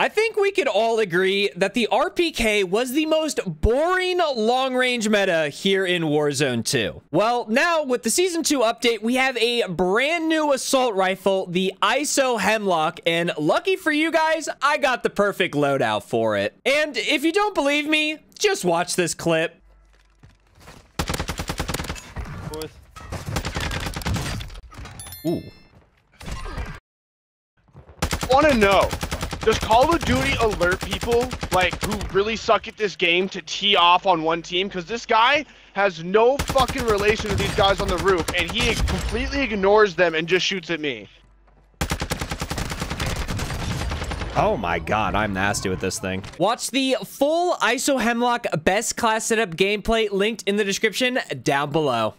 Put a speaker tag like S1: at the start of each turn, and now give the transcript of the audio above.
S1: I think we could all agree that the RPK was the most boring long-range meta here in Warzone 2. Well, now with the Season 2 update, we have a brand new assault rifle, the ISO Hemlock, and lucky for you guys, I got the perfect loadout for it. And if you don't believe me, just watch this clip. Ooh.
S2: want to know does Call of Duty alert people like who really suck at this game to tee off on one team? Because this guy has no fucking relation to these guys on the roof, and he completely ignores them and just shoots at me.
S1: Oh my god, I'm nasty with this thing. Watch the full ISO Hemlock best class setup gameplay linked in the description down below.